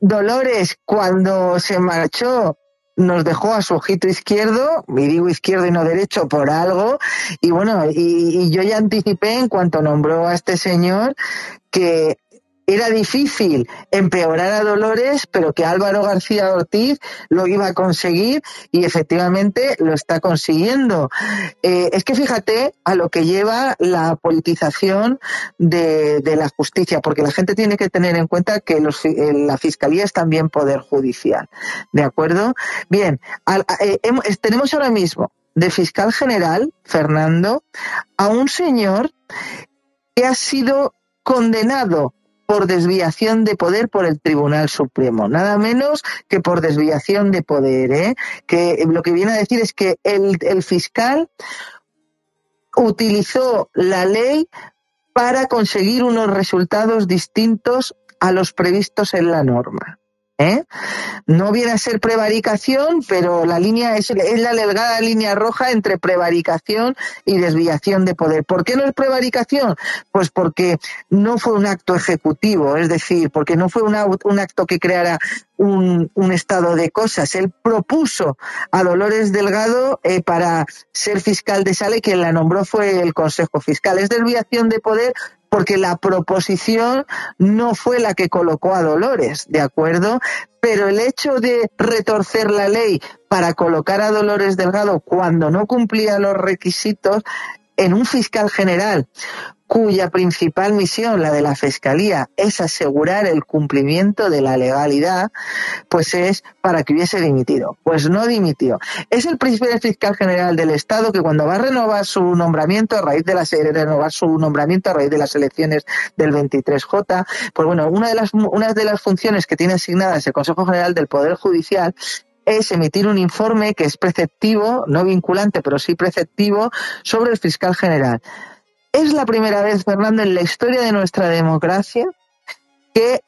Dolores, cuando se marchó, nos dejó a su ojito izquierdo, y digo izquierdo y no derecho por algo, y bueno, y, yo ya anticipé en cuanto nombró a este señor que era difícil empeorar a Dolores, pero que Álvaro García Ortiz lo iba a conseguir y efectivamente lo está consiguiendo. Eh, es que fíjate a lo que lleva la politización de, la justicia, porque la gente tiene que tener en cuenta que eh, la fiscalía es también poder judicial. ¿De acuerdo? Bien, eh, tenemos ahora mismo de fiscal general, Fernando, a un señor que ha sido condenado por desviación de poder por el Tribunal Supremo, nada menos que por desviación de poder, ¿eh? que lo que viene a decir es que el, el fiscal utilizó la ley para conseguir unos resultados distintos a los previstos en la norma. ¿Eh? No viene a ser prevaricación, pero la línea es, la delgada línea roja entre prevaricación y desviación de poder. ¿Por qué no es prevaricación? Pues porque no fue un acto ejecutivo, es decir, porque no fue un acto que creara un, estado de cosas. Él propuso a Dolores Delgado eh, para ser fiscal de sala y quien la nombró fue el Consejo Fiscal. Es desviación de poder porque la proposición no fue la que colocó a Dolores, ¿de acuerdo? Pero el hecho de retorcer la ley para colocar a Dolores Delgado cuando no cumplía los requisitos en un fiscal general cuya principal misión, la de la Fiscalía, es asegurar el cumplimiento de la legalidad, pues es para que hubiese dimitido. Pues no dimitió. Es el principal fiscal general del Estado que cuando va a renovar su nombramiento a raíz de las renovar su nombramiento a raíz de las elecciones del 23J, pues bueno, una de las una de las funciones que tiene asignadas el Consejo General del Poder Judicial es emitir un informe que es preceptivo, no vinculante, pero sí preceptivo, sobre el fiscal general. Es la primera vez, Fernando, en la historia de nuestra democracia que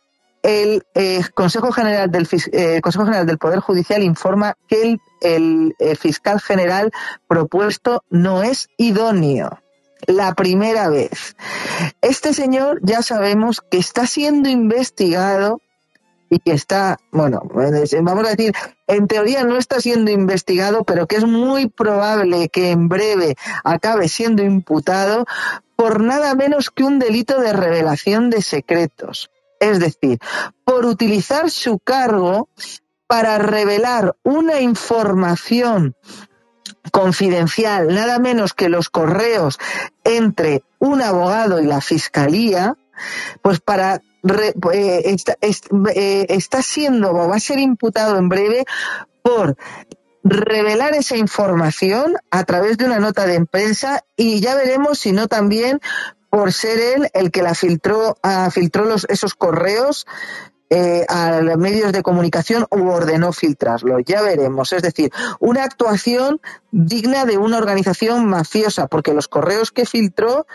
el eh, Consejo General del eh, Consejo General del Poder Judicial informa que el, el fiscal general propuesto no es idóneo. La primera vez. Este señor ya sabemos que está siendo investigado y que está, bueno, vamos a decir, en teoría no está siendo investigado, pero que es muy probable que en breve acabe siendo imputado por nada menos que un delito de revelación de secretos. Es decir, por utilizar su cargo para revelar una información confidencial, nada menos que los correos entre un abogado y la fiscalía, pues para eh, está, eh, está siendo o va a ser imputado en breve por revelar esa información a través de una nota de prensa y ya veremos si no también por ser él el que la filtró, uh, filtró los, esos correos eh, a los medios de comunicación u ordenó filtrarlo. Ya veremos. Es decir, una actuación digna de una organización mafiosa, porque los correos que filtró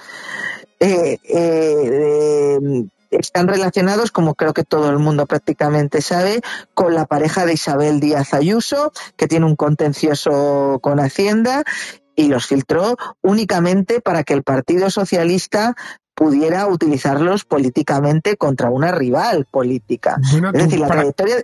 eh, eh, están relacionados, como creo que todo el mundo prácticamente sabe, con la pareja de Isabel Díaz Ayuso, que tiene un contencioso con Hacienda y los filtró únicamente para que el Partido Socialista pudiera utilizarlos políticamente contra una rival política. es decir, la trayectoria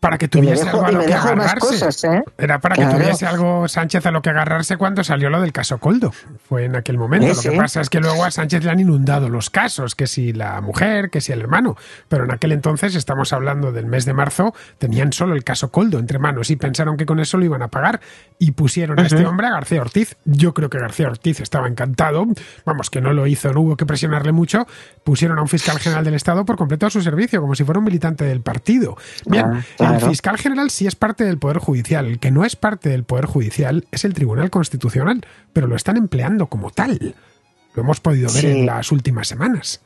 para que tuviese algo a lo que agarrarse. ¿eh? Era para que tuviese algo Sánchez a lo que agarrarse cuando salió lo del caso Coldo. Fue en aquel momento. lo que pasa es que luego a Sánchez le han inundado los casos, que si la mujer, que si el hermano. Pero en aquel entonces, estamos hablando del mes de marzo, tenían solo el caso Coldo entre manos y pensaron que con eso lo iban a pagar. Y pusieron a este hombre, a García Ortiz. Yo creo que García Ortiz estaba encantado. Vamos, que no lo hizo, no hubo que presionarle mucho. Pusieron a un fiscal general del Estado por completo a su servicio, como si fuera un militante del partido. Bien, el fiscal general sí es parte del Poder Judicial. El que no es parte del Poder Judicial es el Tribunal Constitucional, pero lo están empleando como tal. Lo hemos podido ver en las últimas semanas.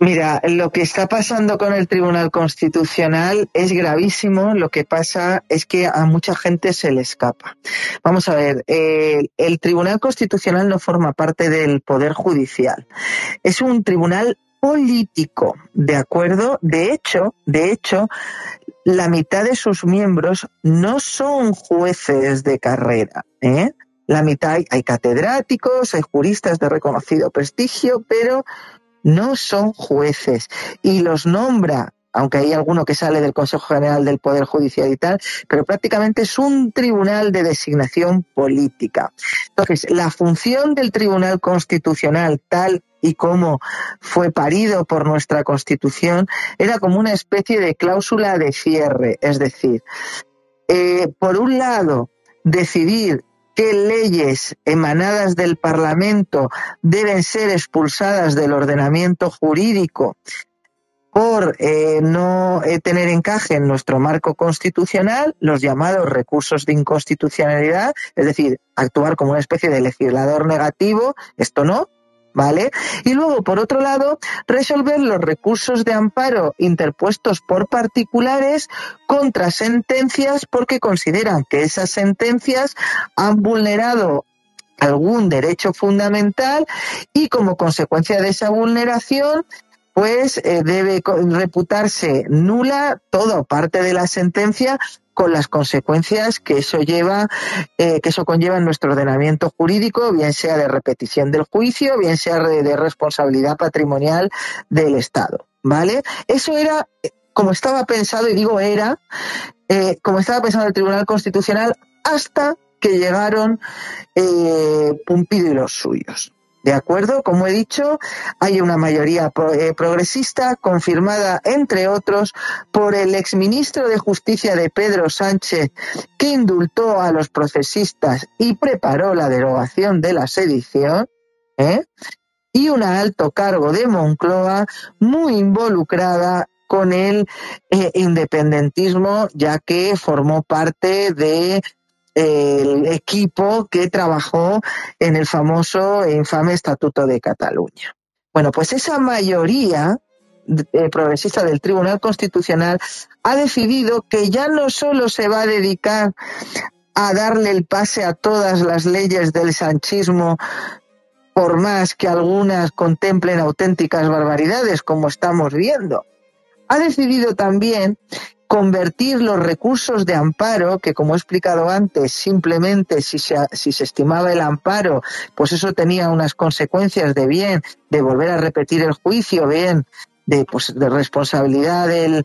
Mira, lo que está pasando con el Tribunal Constitucional es gravísimo. Lo que pasa es que a mucha gente se le escapa. Vamos a ver, eh, el Tribunal Constitucional no forma parte del Poder Judicial. Es un tribunal político, ¿de acuerdo? De hecho, de hecho, la mitad de sus miembros no son jueces de carrera, ¿eh? La mitad hay catedráticos, hay juristas de reconocido prestigio, pero no son jueces y los nombra aunque hay alguno que sale del Consejo General del Poder Judicial y tal, pero prácticamente es un tribunal de designación política. Entonces, la función del Tribunal Constitucional, tal y como fue parido por nuestra Constitución, era como una especie de cláusula de cierre, es decir, eh, por un lado, decidir qué leyes emanadas del Parlamento deben ser expulsadas del ordenamiento jurídico por eh, no eh, tener encaje en nuestro marco constitucional, los llamados recursos de inconstitucionalidad, es decir, actuar como una especie de legislador negativo, esto no, ¿vale? Y luego, por otro lado, resolver los recursos de amparo interpuestos por particulares contra sentencias porque consideran que esas sentencias han vulnerado algún derecho fundamental y como consecuencia de esa vulneración pues eh, debe reputarse nula toda parte de la sentencia con las consecuencias que eso lleva, eh, que eso conlleva en nuestro ordenamiento jurídico, bien sea de repetición del juicio, bien sea de, responsabilidad patrimonial del Estado, ¿vale? Eso era como estaba pensado, y digo era, eh, como estaba pensado el Tribunal Constitucional hasta que llegaron Pumpido y los suyos. De acuerdo, como he dicho, hay una mayoría eh, progresista confirmada, entre otros, por el exministro de Justicia de Pedro Sánchez, que indultó a los procesistas y preparó la derogación de la sedición. ¿eh? y un alto cargo de Moncloa muy involucrada con el eh, independentismo, ya que formó parte de el equipo que trabajó en el famoso e infame Estatuto de Cataluña. Bueno, pues esa mayoría eh, progresista del Tribunal Constitucional ha decidido que ya no solo se va a dedicar a darle el pase a todas las leyes del sanchismo, por más que algunas contemplen auténticas barbaridades, como estamos viendo. Ha decidido también convertir los recursos de amparo, que como he explicado antes, simplemente si se, si se estimaba el amparo, pues eso tenía unas consecuencias de bien, de volver a repetir el juicio, bien, de, pues, de responsabilidad del,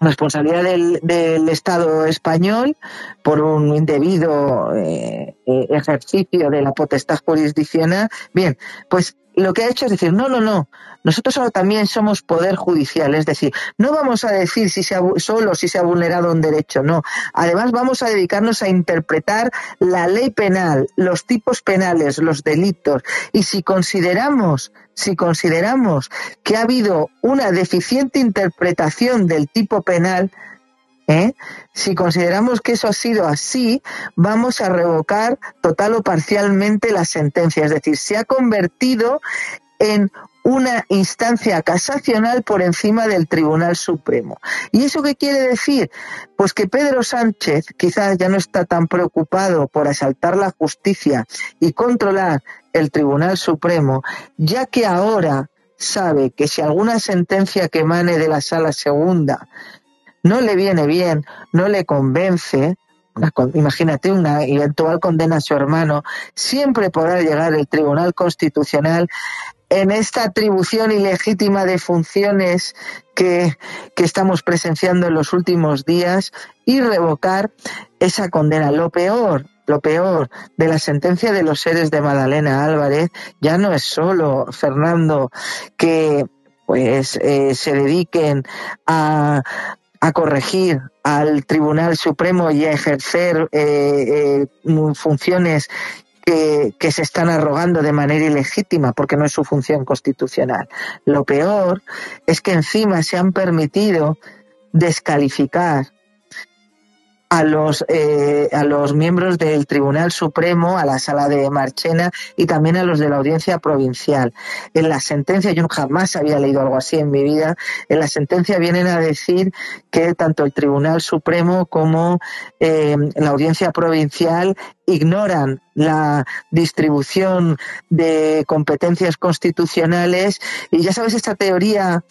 responsabilidad del, del, Estado español por un indebido eh, eh, ejercicio de la potestad jurisdiccional. Bien, pues lo que ha hecho es decir, no, no, no, nosotros también somos poder judicial, es decir, no vamos a decir si se ha, solo si se ha vulnerado un derecho, no. Además vamos a dedicarnos a interpretar la ley penal, los tipos penales, los delitos, y si consideramos, si consideramos que ha habido una deficiente interpretación del tipo penal, ¿Eh? Si consideramos que eso ha sido así, vamos a revocar total o parcialmente la sentencia. Es decir, se ha convertido en una instancia casacional por encima del Tribunal Supremo. ¿Y eso qué quiere decir? Pues que Pedro Sánchez quizás ya no está tan preocupado por asaltar la justicia y controlar el Tribunal Supremo, ya que ahora sabe que si alguna sentencia que emane de la sala segunda no le viene bien, no le convence, imagínate una eventual condena a su hermano, siempre podrá llegar el Tribunal Constitucional en esta atribución ilegítima de funciones que, que, estamos presenciando en los últimos días y revocar esa condena. Lo peor, lo peor de la sentencia de los seres de Madalena Álvarez ya no es solo, Fernando, que pues eh, se dediquen a, a corregir al Tribunal Supremo y a ejercer eh, eh, funciones que, que, se están arrogando de manera ilegítima porque no es su función constitucional. Lo peor es que encima se han permitido descalificar a los, eh, a los miembros del Tribunal Supremo, a la sala de Marchena y también a los de la Audiencia Provincial. En la sentencia, yo jamás había leído algo así en mi vida, en la sentencia vienen a decir que tanto el Tribunal Supremo como eh, la Audiencia Provincial ignoran la distribución de competencias constitucionales y ya sabes esta teoría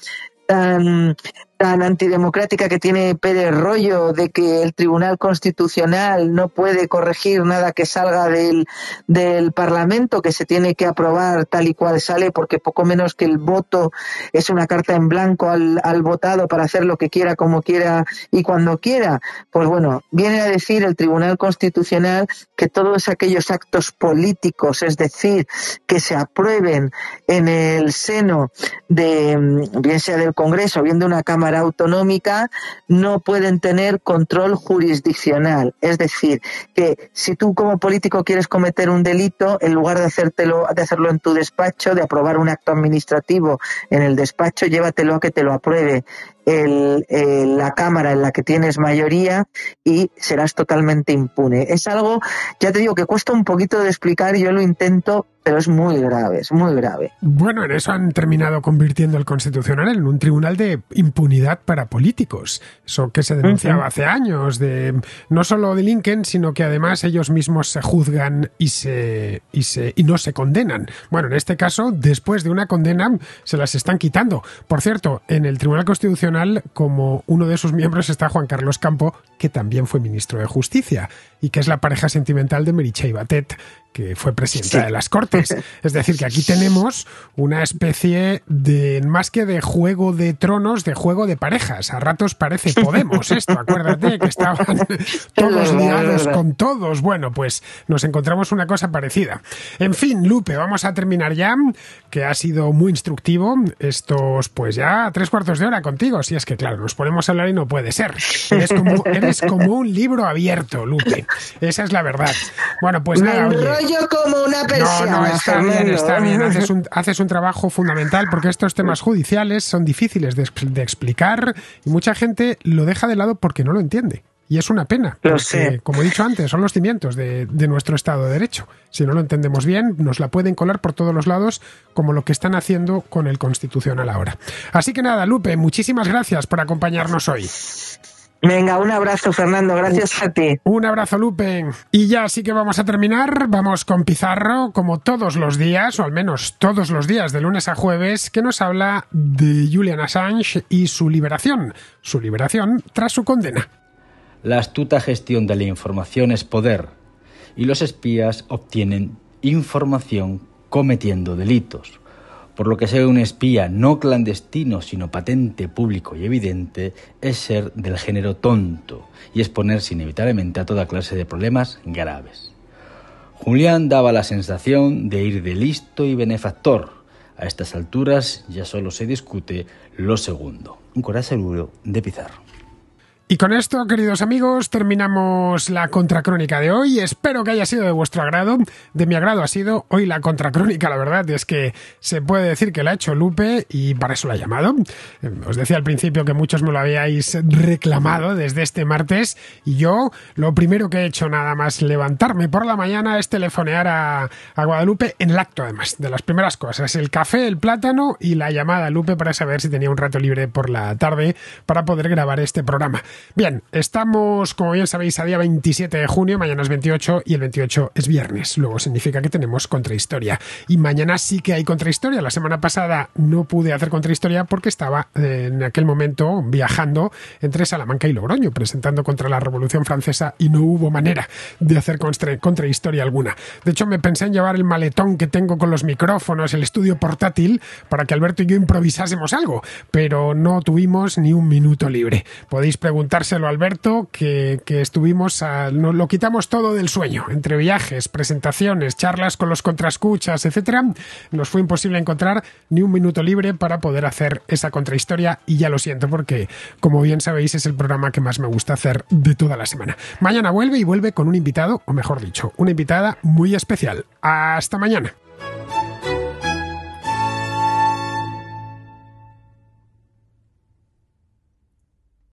tan antidemocrática que tiene Pérez Rollo de que el Tribunal Constitucional no puede corregir nada que salga del, del Parlamento, que se tiene que aprobar tal y cual sale, porque poco menos que el voto es una carta en blanco al, al votado para hacer lo que quiera, como quiera y cuando quiera. Pues bueno, viene a decir el Tribunal Constitucional que todos aquellos actos políticos, es decir, que se aprueben en el seno de, bien sea del Congreso, bien de una Cámara, Autonómica no pueden tener control jurisdiccional. Es decir, que si tú como político quieres cometer un delito, en lugar de, hacértelo, de hacerlo en tu despacho, de aprobar un acto administrativo en el despacho, llévatelo a que te lo apruebe el, la Cámara en la que tienes mayoría y serás totalmente impune. Es algo, ya te digo, que cuesta un poquito de explicar, yo lo intento, pero es muy grave, es muy grave. Bueno, en eso han terminado convirtiendo el Constitucional en un tribunal de impunidad para políticos. Eso que se denunciaba hace años, de no solo delinquen, sino que además ellos mismos se juzgan y se, y se y no se condenan. Bueno, en este caso, después de una condena, se las están quitando. Por cierto, en el Tribunal Constitucional como uno de sus miembros está Juan Carlos Campo, que también fue ministro de Justicia y que es la pareja sentimental de Meritxell Batet, que fue presidenta de las Cortes. Es decir, que aquí tenemos una especie de, más que de juego de tronos, de juego de parejas. A ratos parece Podemos esto, acuérdate que estaban todos liados con todos. Bueno, pues nos encontramos una cosa parecida. En fin, Lupe, vamos a terminar ya, que ha sido muy instructivo. Estos, pues ya tres cuartos de hora contigo. Si es que, claro, nos ponemos a hablar y no puede ser. Eres como, eres como un libro abierto, Lupe. Esa es la verdad. Bueno, pues nada, oye. Callo como una persona. No, no, está bien, está bien. Haces un, haces un, trabajo fundamental porque estos temas judiciales son difíciles de, de explicar y mucha gente lo deja de lado porque no lo entiende. Y es una pena, porque, como he dicho antes, son los cimientos de, nuestro Estado de Derecho. Si no lo entendemos bien, nos la pueden colar por todos los lados, como lo que están haciendo con el Constitucional ahora. Así que nada, Lupe, muchísimas gracias por acompañarnos hoy. Venga, un abrazo, Fernando. Gracias a ti. Un abrazo, Lupe. Y ya sí que vamos a terminar. Vamos con Pizarro, como todos los días, o al menos todos los días, de lunes a jueves, que nos habla de Julian Assange y su liberación. Su liberación tras su condena. La astuta gestión de la información es poder y los espías obtienen información cometiendo delitos. Por lo que ser un espía no clandestino, sino patente, público y evidente, es ser del género tonto y exponerse inevitablemente a toda clase de problemas graves. Julián daba la sensación de ir de listo y benefactor. A estas alturas ya solo se discute lo segundo. Un corazón de Pizarro. Y con esto, queridos amigos, terminamos la contracrónica de hoy. Espero que haya sido de vuestro agrado. De mi agrado ha sido hoy la contracrónica, la verdad es que se puede decir que la ha hecho Lupe y para eso la ha llamado. Eh, os decía al principio que muchos me lo habíais reclamado desde este martes y yo lo primero que he hecho nada más levantarme por la mañana es telefonear a, a Guadalupe en el acto además, de las primeras cosas, el café, el plátano y la llamada a Lupe para saber si tenía un rato libre por la tarde para poder grabar este programa. Bien, estamos, como bien sabéis, a día 27 de junio, mañana es 28 y el 28 es viernes. Luego significa que tenemos contrahistoria. Y mañana sí que hay contrahistoria. La semana pasada no pude hacer contrahistoria porque estaba eh, en aquel momento viajando entre Salamanca y Logroño, presentando contra la Revolución Francesa y no hubo manera de hacer contrahistoria alguna. De hecho, me pensé en llevar el maletón que tengo con los micrófonos, el estudio portátil, para que Alberto y yo improvisásemos algo, pero no tuvimos ni un minuto libre. Podéis preguntar preguntárselo a Alberto, que, estuvimos, a, lo quitamos todo del sueño, entre viajes, presentaciones, charlas con los contraescuchas, etcétera, nos fue imposible encontrar ni un minuto libre para poder hacer esa contrahistoria y ya lo siento porque, como bien sabéis, es el programa que más me gusta hacer de toda la semana. Mañana vuelve y vuelve con un invitado, o mejor dicho, una invitada muy especial. Hasta mañana.